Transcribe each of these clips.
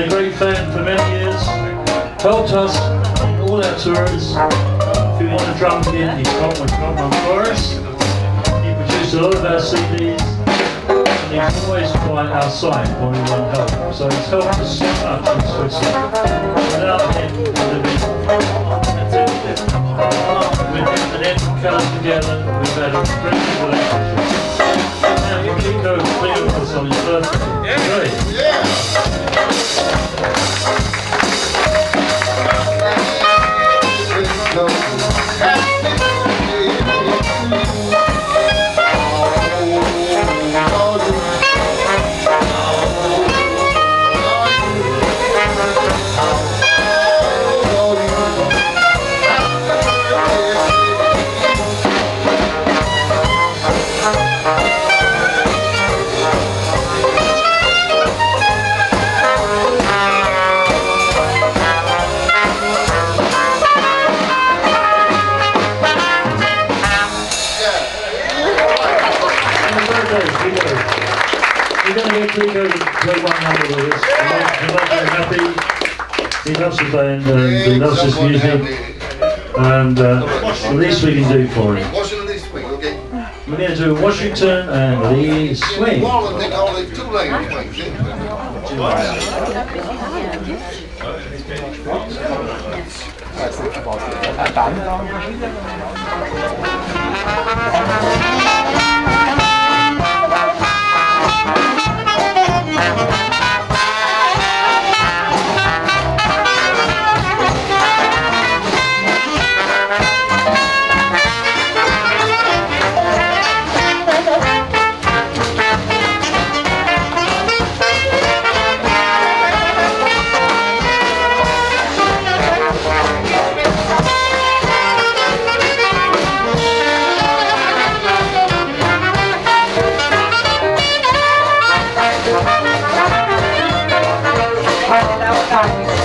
Been a great fan for many years. Helped us on all our tours. If you want a drum kit, he's got one drum on chorus. He produced a lot of our CDs. And he's always by our side when we want help. So he's helped us so much in Switzerland. Without him, it would have been him and Ed Keller together, we've had a good relationship. And Rico played with us on his birthday. Great. We're going to get Rico to play one number with us. He loves very happy. He loves the band and he loves his music. And uh, the least we can do for him. Washington this week, okay? We're going to do Washington and Lee Swing. One of them, only two language things,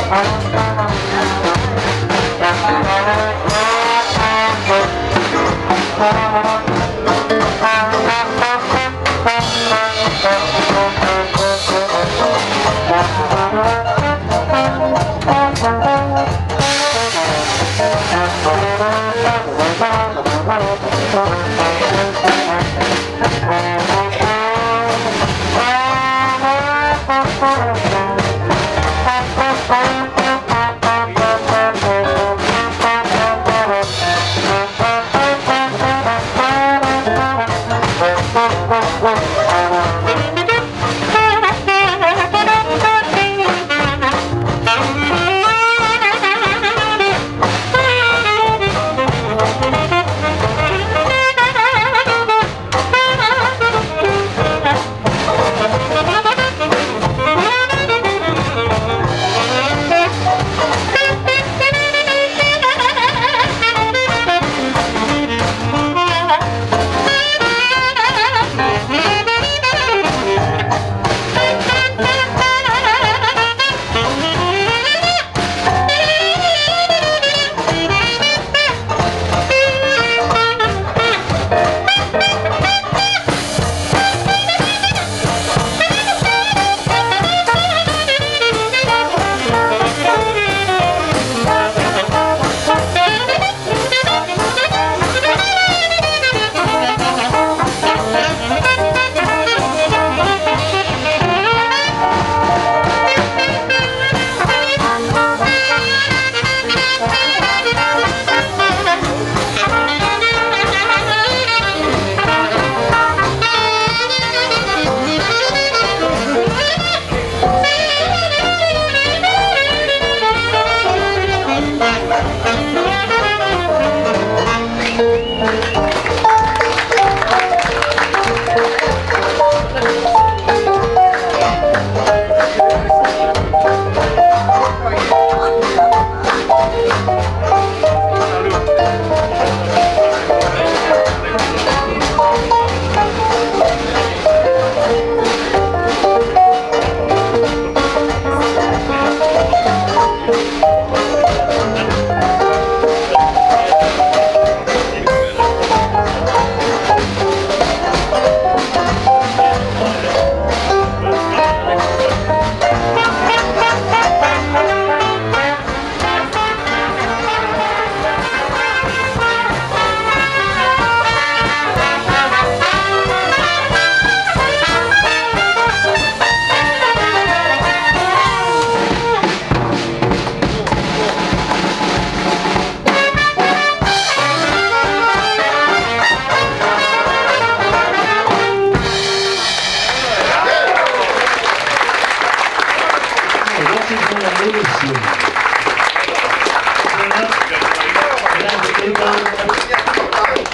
Thank you.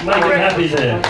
Make him happy there.